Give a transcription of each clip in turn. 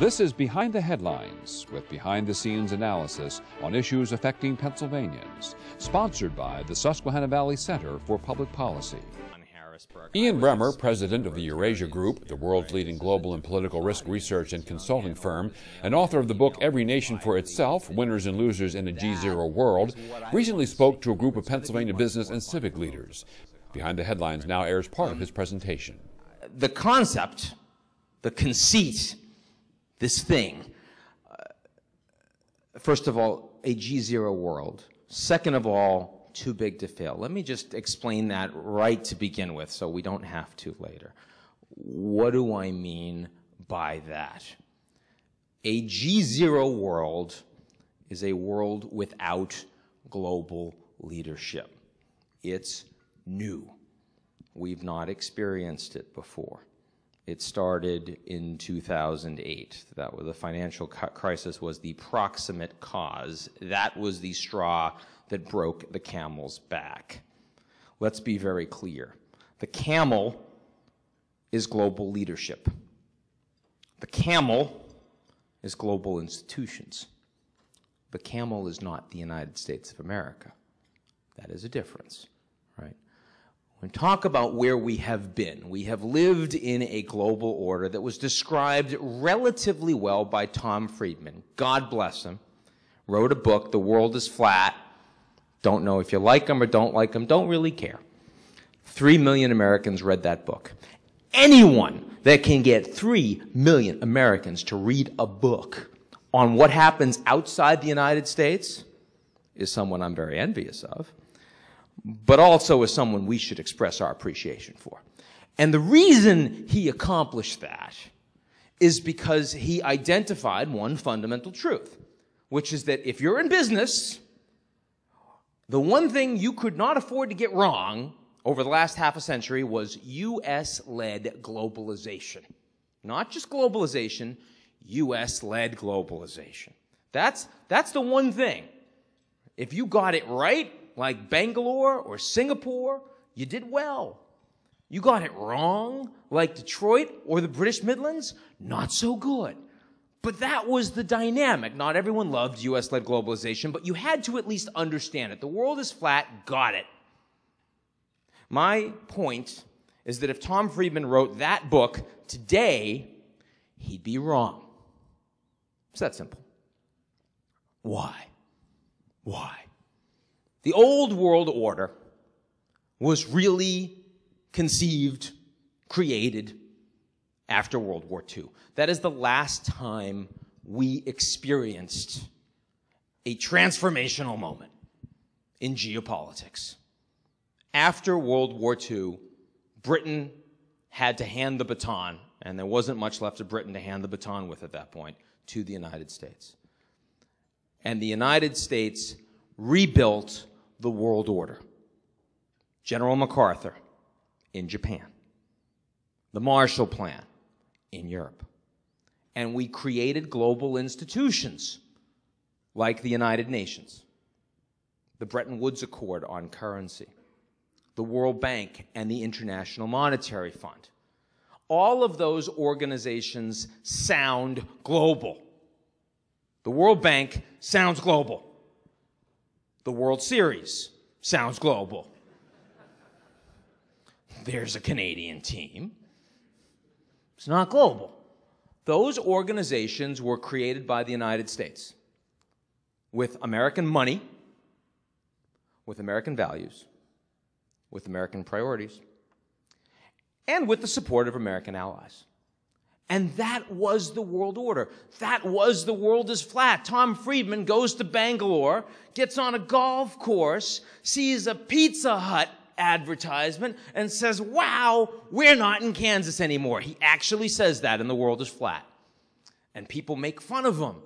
This is Behind the Headlines with behind the scenes analysis on issues affecting Pennsylvanians, sponsored by the Susquehanna Valley Center for Public Policy. Ian Bremmer, president of the Eurasia Group, the world's leading global and political risk research and consulting firm, and author of the book Every Nation for Itself Winners and Losers in a G Zero World, recently spoke to a group of Pennsylvania business and civic leaders. Behind the Headlines now airs part of his presentation. The concept, the conceit, this thing, uh, first of all, a G Zero world. Second of all, too big to fail. Let me just explain that right to begin with so we don't have to later. What do I mean by that? A G0 world is a world without global leadership. It's new. We've not experienced it before. It started in 2008. That was the financial crisis was the proximate cause. That was the straw that broke the camel's back. Let's be very clear. The camel is global leadership. The camel is global institutions. The camel is not the United States of America. That is a difference, right? When talk about where we have been, we have lived in a global order that was described relatively well by Tom Friedman. God bless him. Wrote a book, The World is Flat, don't know if you like them or don't like them, don't really care. Three million Americans read that book. Anyone that can get three million Americans to read a book on what happens outside the United States is someone I'm very envious of, but also as someone we should express our appreciation for. And the reason he accomplished that is because he identified one fundamental truth, which is that if you're in business, the one thing you could not afford to get wrong over the last half a century was US led globalization. Not just globalization, US led globalization. That's, that's the one thing. If you got it right, like Bangalore or Singapore, you did well. You got it wrong, like Detroit or the British Midlands, not so good. But that was the dynamic. Not everyone loved US led globalization, but you had to at least understand it. The world is flat, got it. My point is that if Tom Friedman wrote that book today, he'd be wrong. It's that simple. Why? Why? The old world order was really conceived, created, after World War II. That is the last time we experienced a transformational moment in geopolitics. After World War II, Britain had to hand the baton, and there wasn't much left of Britain to hand the baton with at that point, to the United States. And the United States rebuilt the world order. General MacArthur in Japan. The Marshall Plan in Europe. And we created global institutions like the United Nations, the Bretton Woods Accord on currency, the World Bank, and the International Monetary Fund. All of those organizations sound global. The World Bank sounds global. The World Series sounds global. There's a Canadian team. It's not global. Those organizations were created by the United States with American money, with American values, with American priorities, and with the support of American allies. And that was the world order. That was the world is flat. Tom Friedman goes to Bangalore, gets on a golf course, sees a Pizza Hut advertisement and says, wow, we're not in Kansas anymore. He actually says that and the world is flat. And people make fun of him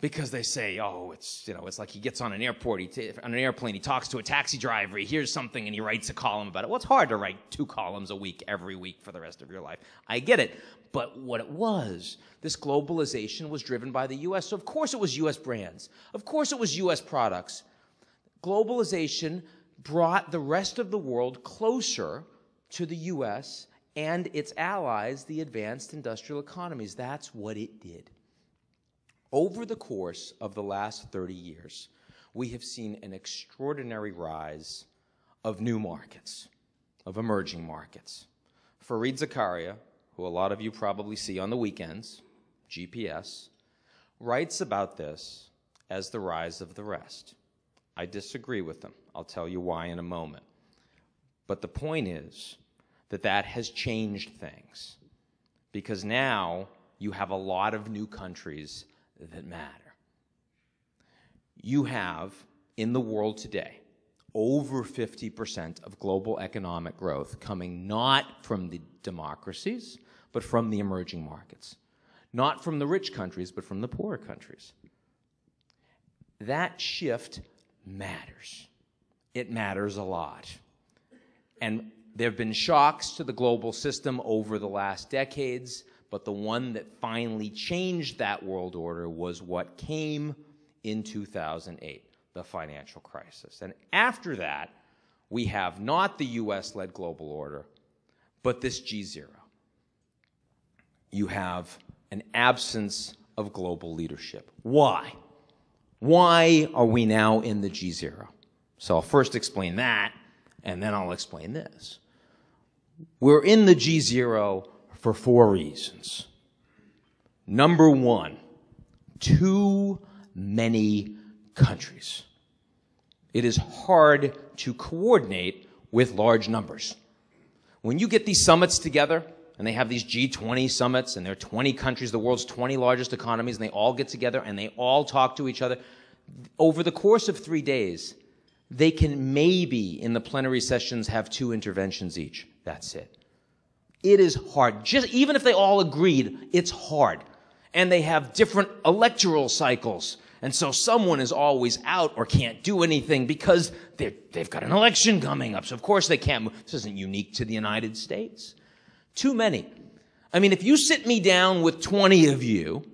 because they say, oh, it's, you know, it's like he gets on an airport, he t- on an airplane, he talks to a taxi driver, he hears something and he writes a column about it. Well, it's hard to write two columns a week every week for the rest of your life. I get it. But what it was, this globalization was driven by the US. So of course it was US brands. Of course it was US products. Globalization brought the rest of the world closer to the US and its allies, the advanced industrial economies. That's what it did. Over the course of the last 30 years, we have seen an extraordinary rise of new markets, of emerging markets. Fareed Zakaria, who a lot of you probably see on the weekends, GPS, writes about this as the rise of the rest. I disagree with him. I'll tell you why in a moment. But the point is that that has changed things because now you have a lot of new countries that matter. You have in the world today over 50% of global economic growth coming not from the democracies, but from the emerging markets. Not from the rich countries, but from the poorer countries. That shift matters. It matters a lot. And there have been shocks to the global system over the last decades, but the one that finally changed that world order was what came in 2008 the financial crisis. And after that, we have not the US led global order, but this G0. You have an absence of global leadership. Why? Why are we now in the G0? So I'll first explain that, and then I'll explain this. We're in the G0 for four reasons. Number one, too many countries. It is hard to coordinate with large numbers. When you get these summits together, and they have these G20 summits, and there are 20 countries, the world's 20 largest economies, and they all get together and they all talk to each other. Over the course of three days, they can maybe in the plenary sessions have two interventions each. That's it. It is hard. Just even if they all agreed, it's hard. And they have different electoral cycles. And so someone is always out or can't do anything because they've got an election coming up. So of course they can't move. This isn't unique to the United States. Too many. I mean, if you sit me down with 20 of you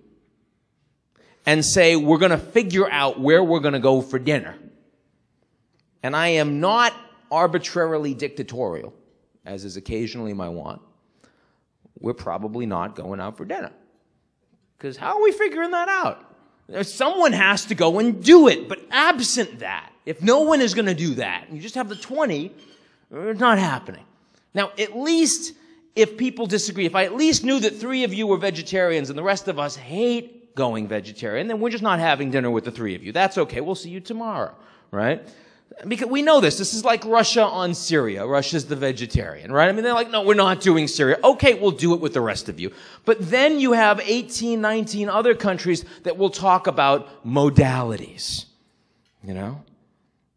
and say, we're going to figure out where we're going to go for dinner, and I am not arbitrarily dictatorial, as is occasionally my want, we're probably not going out for dinner. Because how are we figuring that out? Someone has to go and do it. But absent that, if no one is going to do that, and you just have the 20, it's not happening. Now, at least if people disagree, if I at least knew that three of you were vegetarians and the rest of us hate going vegetarian, then we're just not having dinner with the three of you. That's okay. We'll see you tomorrow, right? Because we know this. This is like Russia on Syria. Russia's the vegetarian, right? I mean, they're like, no, we're not doing Syria. Okay, we'll do it with the rest of you. But then you have 18, 19 other countries that will talk about modalities, you know?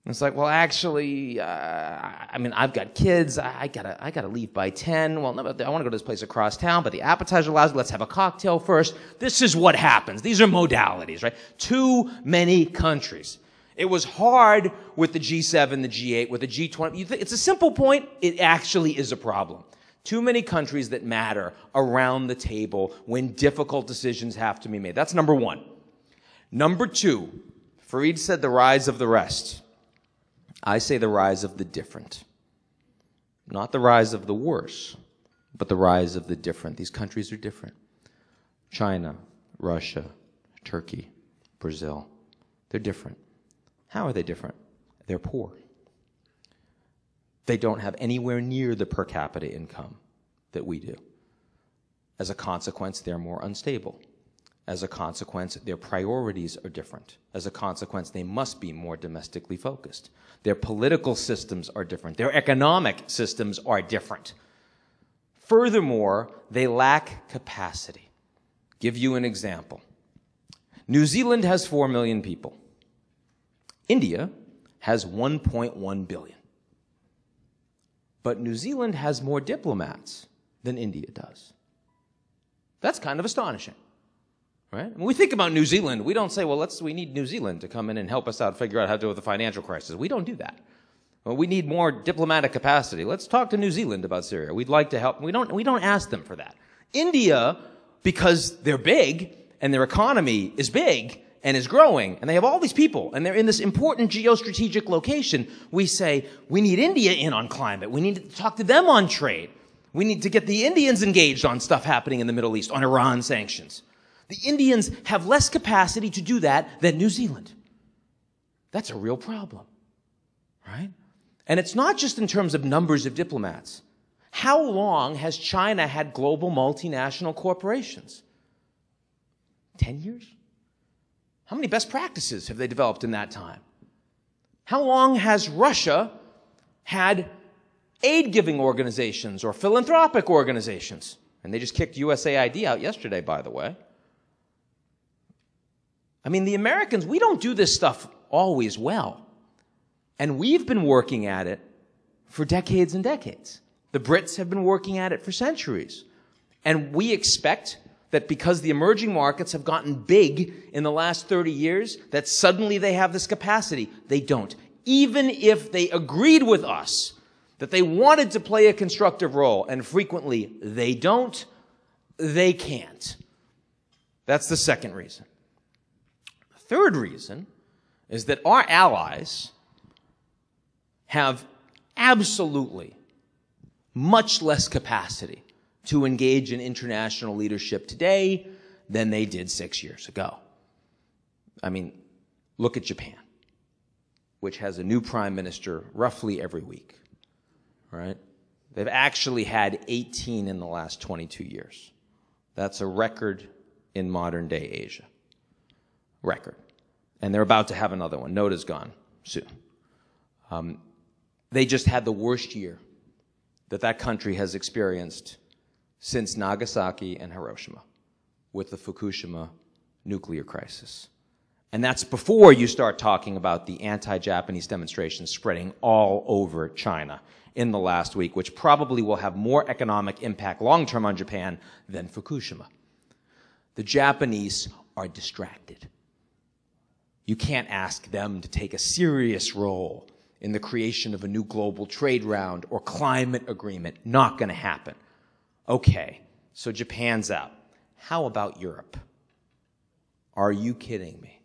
It's like, well, actually, uh, I mean, I've got kids. I, I, gotta, I gotta leave by 10. Well, no, I want to go to this place across town, but the appetizer allows, let's have a cocktail first. This is what happens. These are modalities, right? Too many countries. It was hard with the G7, the G8, with the G20. it's a simple point. It actually is a problem. Too many countries that matter around the table when difficult decisions have to be made. That's number one. Number two, Fareed said the rise of the rest. I say the rise of the different. Not the rise of the worse, but the rise of the different. These countries are different. China, Russia, Turkey, Brazil. They're different. How are they different? They're poor. They don't have anywhere near the per capita income that we do. As a consequence, they're more unstable. As a consequence, their priorities are different. As a consequence, they must be more domestically focused. Their political systems are different. Their economic systems are different. Furthermore, they lack capacity. Give you an example. New Zealand has 4 million people. India has 1.1 billion. But New Zealand has more diplomats than India does. That's kind of astonishing. Right? When we think about New Zealand, we don't say, well, let's, we need New Zealand to come in and help us out figure out how to deal with the financial crisis. We don't do that. Well, we need more diplomatic capacity. Let's talk to New Zealand about Syria. We'd like to help. We don't, we don't ask them for that. India, because they're big and their economy is big, and is growing, and they have all these people, and they're in this important geostrategic location, we say, we need India in on climate. We need to talk to them on trade. We need to get the Indians engaged on stuff happening in the Middle East, on Iran sanctions. The Indians have less capacity to do that than New Zealand. That's a real problem, right? And it's not just in terms of numbers of diplomats. How long has China had global multinational corporations? 10 years? How many best practices have they developed in that time? How long has Russia had aid giving organizations or philanthropic organizations? And they just kicked USAID out yesterday, by the way. I mean, the Americans, we don't do this stuff always well. And we've been working at it for decades and decades. The Brits have been working at it for centuries. And we expect that because the emerging markets have gotten big in the last 30 years, that suddenly they have this capacity. They don't. Even if they agreed with us that they wanted to play a constructive role, and frequently they don't, they can't. That's the second reason. The third reason is that our allies have absolutely much less capacity to engage in international leadership today than they did six years ago. I mean, look at Japan, which has a new prime minister roughly every week, right? They've actually had 18 in the last 22 years. That's a record in modern day Asia. Record. And they're about to have another one. Noda's gone soon. Um, they just had the worst year that that country has experienced since Nagasaki and Hiroshima with the Fukushima nuclear crisis. And that's before you start talking about the anti-Japanese demonstrations spreading all over China in the last week, which probably will have more economic impact long term on Japan than Fukushima. The Japanese are distracted. You can't ask them to take a serious role in the creation of a new global trade round or climate agreement. Not going to happen. Okay, so Japan's out. How about Europe? Are you kidding me?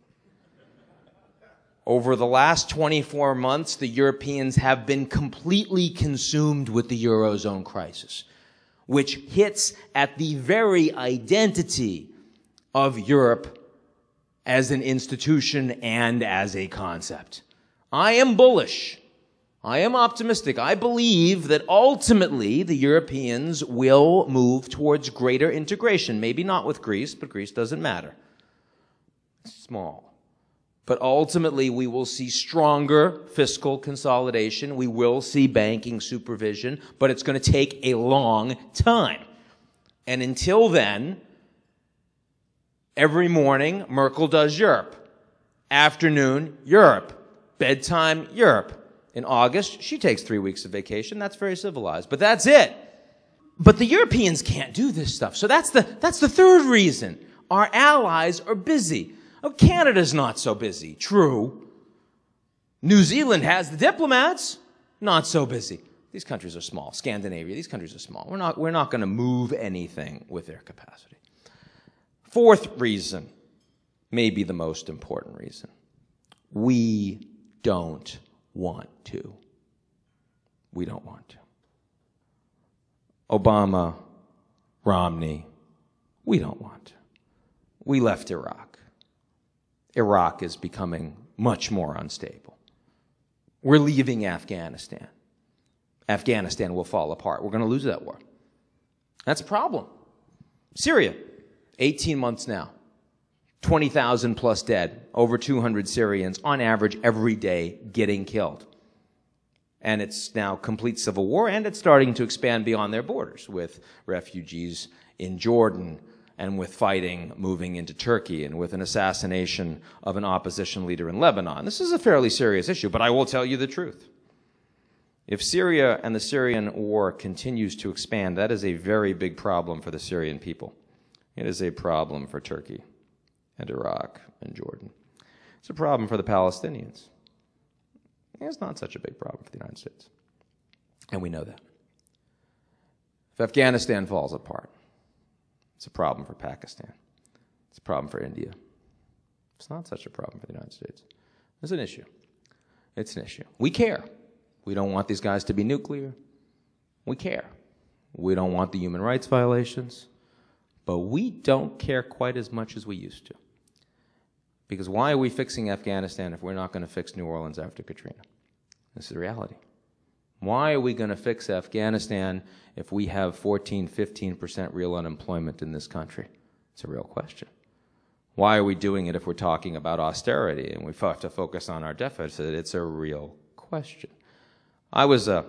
Over the last 24 months, the Europeans have been completely consumed with the Eurozone crisis, which hits at the very identity of Europe as an institution and as a concept. I am bullish. I am optimistic. I believe that ultimately the Europeans will move towards greater integration. Maybe not with Greece, but Greece doesn't matter. It's small. But ultimately, we will see stronger fiscal consolidation. We will see banking supervision, but it's going to take a long time. And until then, every morning, Merkel does Europe. Afternoon, Europe bedtime Europe. In August, she takes three weeks of vacation. That's very civilized. But that's it. But the Europeans can't do this stuff. So that's the, that's the third reason. Our allies are busy. Oh, Canada's not so busy. True. New Zealand has the diplomats. Not so busy. These countries are small. Scandinavia, these countries are small. We're not, we're not going to move anything with their capacity. Fourth reason, maybe the most important reason. We don't want to. We don't want to. Obama, Romney, we don't want to. We left Iraq. Iraq is becoming much more unstable. We're leaving Afghanistan. Afghanistan will fall apart. We're going to lose that war. That's a problem. Syria, 18 months now. 20,000 plus dead, over 200 Syrians on average every day getting killed. And it's now complete civil war and it's starting to expand beyond their borders with refugees in Jordan and with fighting moving into Turkey and with an assassination of an opposition leader in Lebanon. This is a fairly serious issue, but I will tell you the truth. If Syria and the Syrian war continues to expand, that is a very big problem for the Syrian people. It is a problem for Turkey and Iraq and Jordan. It's a problem for the Palestinians. It's not such a big problem for the United States. And we know that. If Afghanistan falls apart, it's a problem for Pakistan. It's a problem for India. It's not such a problem for the United States. It's an issue. It's an issue. We care. We don't want these guys to be nuclear. We care. We don't want the human rights violations, but we don't care quite as much as we used to. Because why are we fixing Afghanistan if we're not going to fix New Orleans after Katrina? This is reality. Why are we going to fix Afghanistan if we have 14, 15% real unemployment in this country? It's a real question. Why are we doing it if we're talking about austerity and we have to focus on our deficit? It's a real question. I was, uh,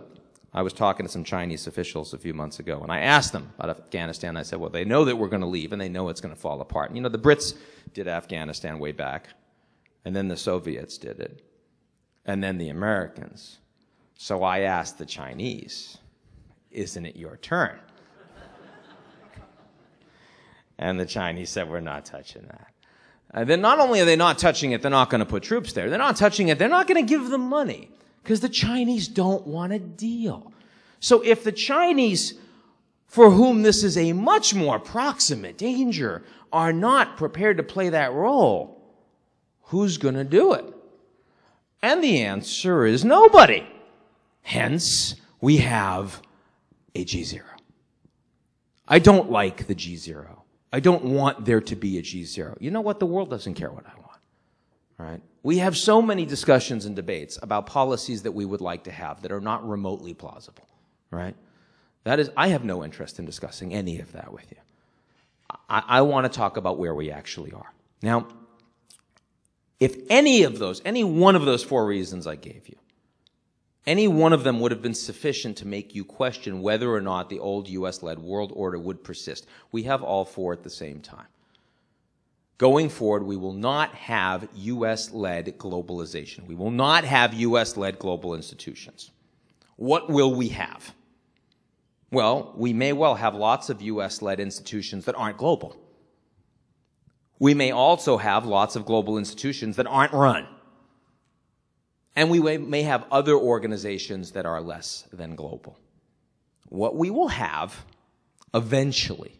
I was talking to some Chinese officials a few months ago, and I asked them about Afghanistan. I said, well, they know that we're going to leave, and they know it's going to fall apart. And, you know, the Brits did Afghanistan way back, and then the Soviets did it, and then the Americans. So I asked the Chinese, isn't it your turn? and the Chinese said, we're not touching that. And then not only are they not touching it, they're not going to put troops there. They're not touching it. They're not going to give them money because the Chinese don't want a deal. So if the Chinese, for whom this is a much more proximate danger, are not prepared to play that role, who's going to do it? And the answer is nobody. Hence, we have a G0. I don't like the G0. I don't want there to be a G0. You know what? The world doesn't care what I want. Right? We have so many discussions and debates about policies that we would like to have that are not remotely plausible. Right? That is, I have no interest in discussing any of that with you. I, I want to talk about where we actually are. Now, if any of those, any one of those four reasons I gave you, any one of them would have been sufficient to make you question whether or not the old US led world order would persist. We have all four at the same time. Going forward, we will not have US led globalization. We will not have US led global institutions. What will we have? Well, we may well have lots of US led institutions that aren't global. We may also have lots of global institutions that aren't run. And we may have other organizations that are less than global. What we will have eventually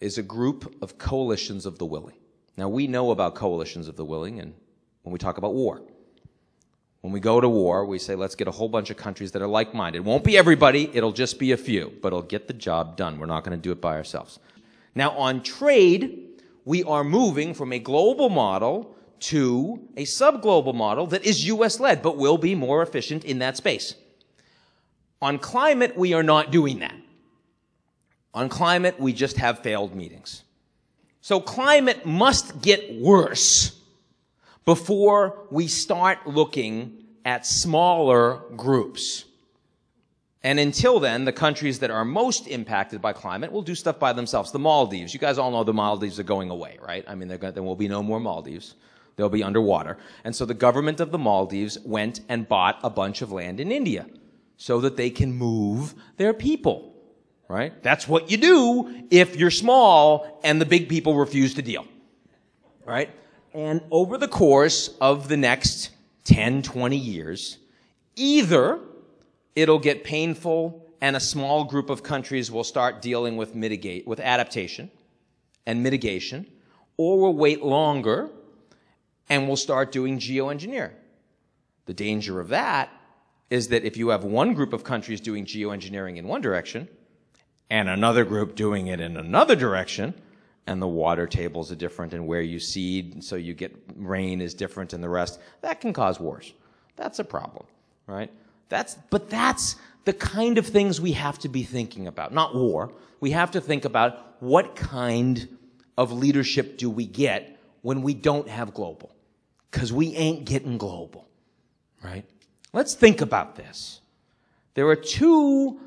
is a group of coalitions of the willing. Now, we know about coalitions of the willing and when we talk about war. When we go to war, we say, let's get a whole bunch of countries that are like minded. It won't be everybody, it'll just be a few, but it'll get the job done. We're not going to do it by ourselves. Now, on trade, we are moving from a global model to a subglobal model that is US led, but will be more efficient in that space. On climate, we are not doing that. On climate, we just have failed meetings. So climate must get worse before we start looking at smaller groups. And until then, the countries that are most impacted by climate will do stuff by themselves. The Maldives. You guys all know the Maldives are going away, right? I mean, gonna, there will be no more Maldives. They'll be underwater. And so the government of the Maldives went and bought a bunch of land in India so that they can move their people. Right? That's what you do if you're small and the big people refuse to deal. Right? And over the course of the next 10, 20 years, either it'll get painful and a small group of countries will start dealing with mitigate, with adaptation and mitigation, or we'll wait longer and we'll start doing geoengineering. The danger of that is that if you have one group of countries doing geoengineering in one direction and another group doing it in another direction, and the water tables are different and where you seed, so you get rain is different and the rest, that can cause wars. That's a problem, right? That's, but that's the kind of things we have to be thinking about. Not war. We have to think about what kind of leadership do we get when we don't have global because we ain't getting global, right? Let's think about this. There are two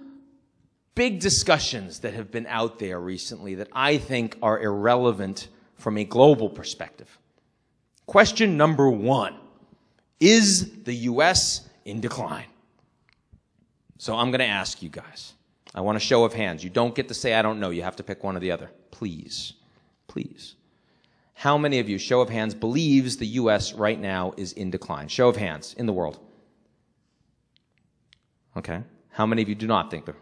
big discussions that have been out there recently that I think are irrelevant from a global perspective. Question number one Is the U.S. in decline? So I'm going to ask you guys. I want a show of hands. You don't get to say, I don't know. You have to pick one or the other. Please. Please. How many of you, show of hands, believes the U.S. right now is in decline? Show of hands in the world. Okay. How many of you do not think that?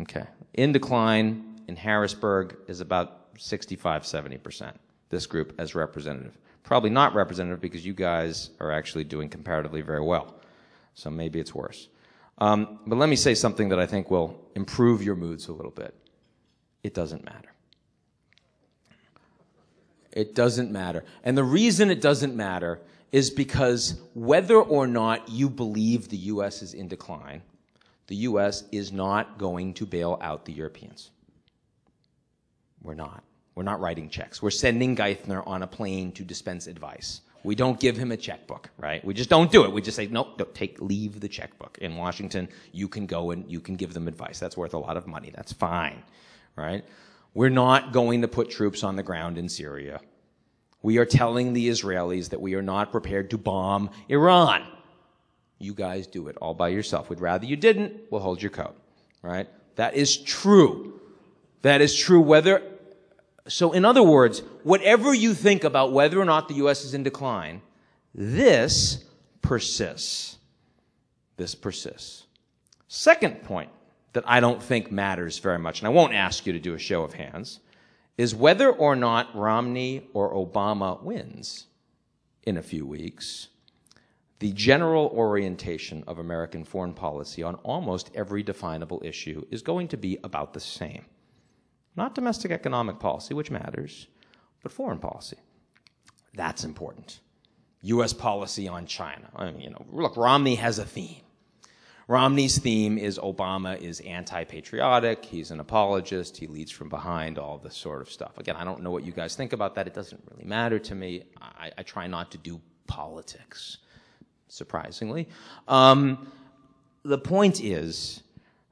Okay. In decline in Harrisburg is about 65, 70%. This group as representative. Probably not representative because you guys are actually doing comparatively very well. So maybe it's worse. Um, but let me say something that I think will improve your moods a little bit. It doesn't matter. It doesn't matter. And the reason it doesn't matter is because whether or not you believe the U.S. is in decline, the U.S. is not going to bail out the Europeans. We're not. We're not writing checks. We're sending Geithner on a plane to dispense advice. We don't give him a checkbook, right? We just don't do it. We just say, nope, nope, take, leave the checkbook. In Washington, you can go and you can give them advice. That's worth a lot of money. That's fine, right? We're not going to put troops on the ground in Syria. We are telling the Israelis that we are not prepared to bomb Iran. You guys do it all by yourself. We'd rather you didn't. We'll hold your coat, right? That is true. That is true whether so, in other words, whatever you think about whether or not the U.S. is in decline, this persists. This persists. Second point that I don't think matters very much, and I won't ask you to do a show of hands, is whether or not Romney or Obama wins in a few weeks. The general orientation of American foreign policy on almost every definable issue is going to be about the same. Not domestic economic policy, which matters, but foreign policy. That's important. U.S. policy on China. I mean, you know, look, Romney has a theme. Romney's theme is Obama is anti-patriotic. He's an apologist. He leads from behind. All this sort of stuff. Again, I don't know what you guys think about that. It doesn't really matter to me. I, I try not to do politics, surprisingly. Um, the point is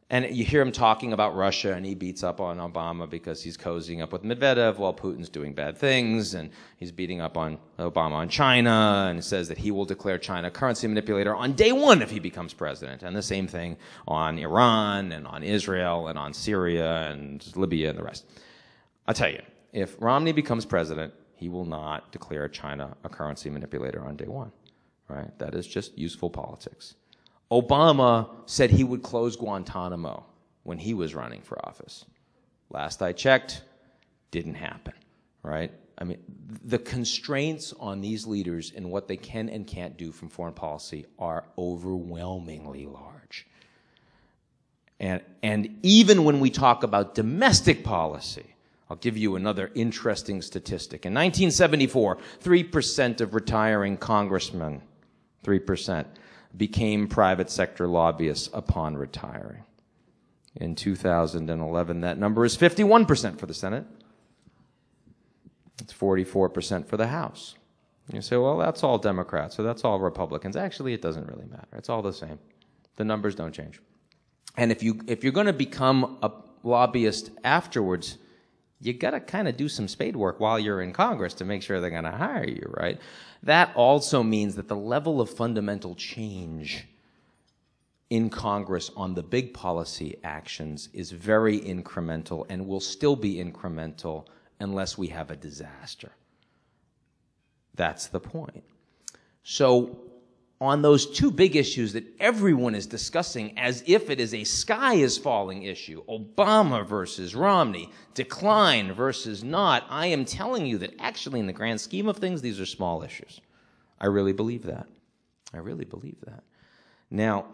and you hear him talking about Russia, and he beats up on Obama because he's cozying up with Medvedev while Putin's doing bad things, and he's beating up on Obama on China, and says that he will declare China currency manipulator on day one if he becomes president. And the same thing on Iran, and on Israel, and on Syria, and Libya, and the rest. I'll tell you, if Romney becomes president, he will not declare China a currency manipulator on day one. Right? That is just useful politics. Obama said he would close Guantanamo when he was running for office. Last I checked, didn't happen, right? I mean, the constraints on these leaders and what they can and can't do from foreign policy are overwhelmingly large. And, and even when we talk about domestic policy, I'll give you another interesting statistic. In 1974, 3% of retiring congressmen, 3%, became private sector lobbyists upon retiring. In 2011, that number is 51% for the Senate. It's 44% for the House. You say, well, that's all Democrats, or that's all Republicans. Actually, it doesn't really matter. It's all the same. The numbers don't change. And if you if you're going to become a lobbyist afterwards, you got to kind of do some spade work while you're in Congress to make sure they're going to hire you, right? That also means that the level of fundamental change in Congress on the big policy actions is very incremental and will still be incremental unless we have a disaster. That's the point. So on those two big issues that everyone is discussing as if it is a sky is falling issue Obama versus Romney, decline versus not. I am telling you that actually, in the grand scheme of things, these are small issues. I really believe that. I really believe that. Now,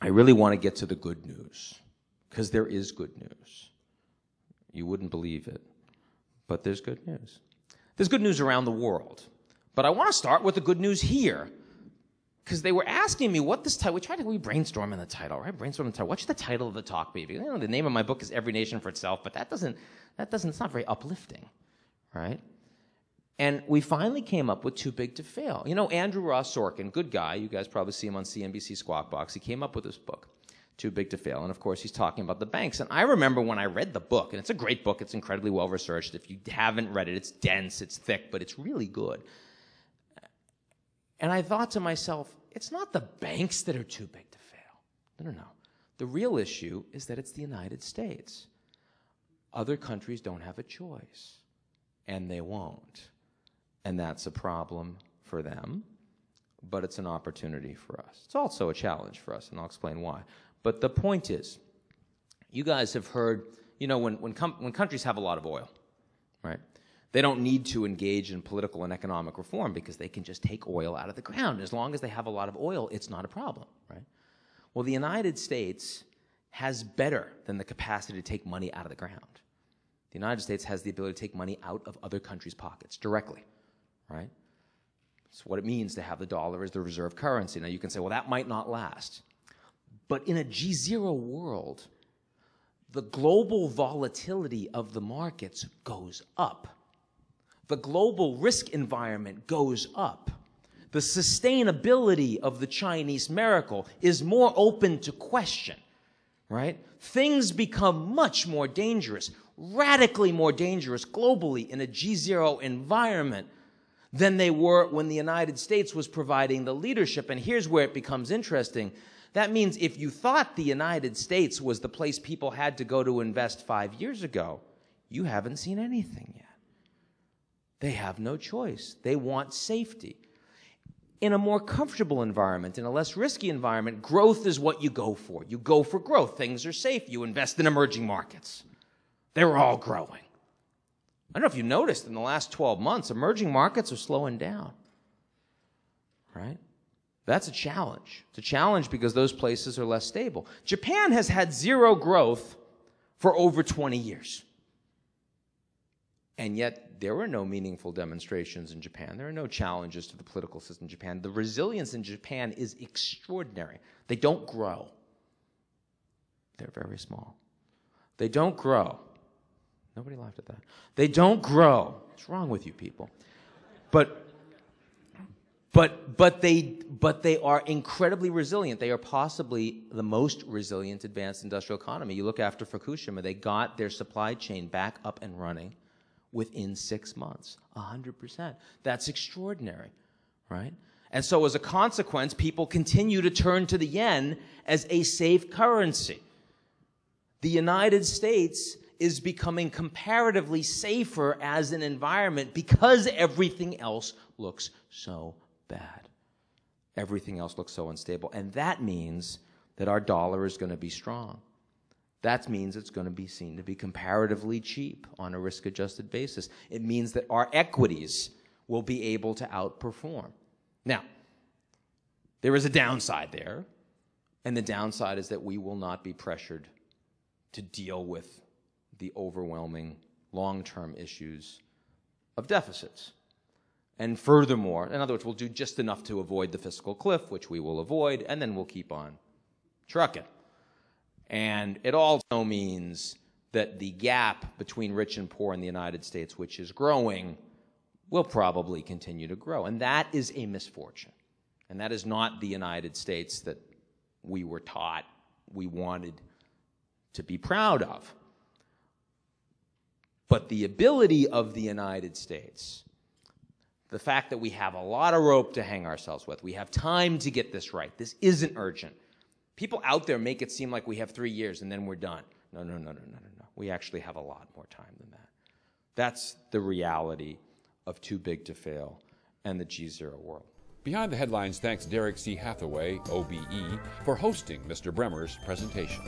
I really want to get to the good news because there is good news. You wouldn't believe it, but there's good news. There's good news around the world. But I want to start with the good news here because they were asking me what this title. We tried to we brainstorm in the title, right? Brainstorm the title. What's the title of the talk, baby? You know, the name of my book is Every Nation for Itself, but that doesn't that doesn't. It's not very uplifting, right? And we finally came up with Too Big to Fail. You know, Andrew Ross Sorkin, good guy. You guys probably see him on CNBC Squawk Box. He came up with this book, Too Big to Fail. And of course, he's talking about the banks. And I remember when I read the book, and it's a great book. It's incredibly well researched. If you haven't read it, it's dense, it's thick, but it's really good. And I thought to myself, it's not the banks that are too big to fail. No, no, no. The real issue is that it's the United States. Other countries don't have a choice, and they won't. And that's a problem for them, but it's an opportunity for us. It's also a challenge for us, and I'll explain why. But the point is, you guys have heard, you know, when, when, com- when countries have a lot of oil, right? They don't need to engage in political and economic reform because they can just take oil out of the ground. As long as they have a lot of oil, it's not a problem, right? Well, the United States has better than the capacity to take money out of the ground. The United States has the ability to take money out of other countries' pockets directly, right? It's what it means to have the dollar as the reserve currency. Now you can say, well, that might not last. But in a G0 world, the global volatility of the markets goes up. The global risk environment goes up. The sustainability of the Chinese miracle is more open to question, right? Things become much more dangerous, radically more dangerous globally in a G0 environment than they were when the United States was providing the leadership. And here's where it becomes interesting. That means if you thought the United States was the place people had to go to invest five years ago, you haven't seen anything yet. They have no choice. They want safety. In a more comfortable environment, in a less risky environment, growth is what you go for. You go for growth. Things are safe. You invest in emerging markets. They're all growing. I don't know if you noticed in the last 12 months, emerging markets are slowing down. Right? That's a challenge. It's a challenge because those places are less stable. Japan has had zero growth for over 20 years. And yet, there were no meaningful demonstrations in Japan. There are no challenges to the political system in Japan. The resilience in Japan is extraordinary. They don't grow, they're very small. They don't grow. Nobody laughed at that. They don't grow. What's wrong with you people? But but but they but they are incredibly resilient. They are possibly the most resilient advanced industrial economy. You look after Fukushima, they got their supply chain back up and running within 6 months. 100%. That's extraordinary, right? And so as a consequence, people continue to turn to the yen as a safe currency. The United States is becoming comparatively safer as an environment because everything else looks so bad. Everything else looks so unstable. And that means that our dollar is going to be strong. That means it's going to be seen to be comparatively cheap on a risk adjusted basis. It means that our equities will be able to outperform. Now, there is a downside there, and the downside is that we will not be pressured to deal with the overwhelming long term issues of deficits. And furthermore, in other words, we'll do just enough to avoid the fiscal cliff, which we will avoid, and then we'll keep on trucking. And it also means that the gap between rich and poor in the United States, which is growing, will probably continue to grow. And that is a misfortune. And that is not the United States that we were taught we wanted to be proud of. But the ability of the United States, the fact that we have a lot of rope to hang ourselves with, we have time to get this right, this isn't urgent. People out there make it seem like we have three years and then we're done. No, no, no, no, no, no, no. We actually have a lot more time than that. That's the reality of too big to fail and the G0 world. Behind the Headlines thanks Derek C. Hathaway, OBE, for hosting Mr. Bremmer's presentation.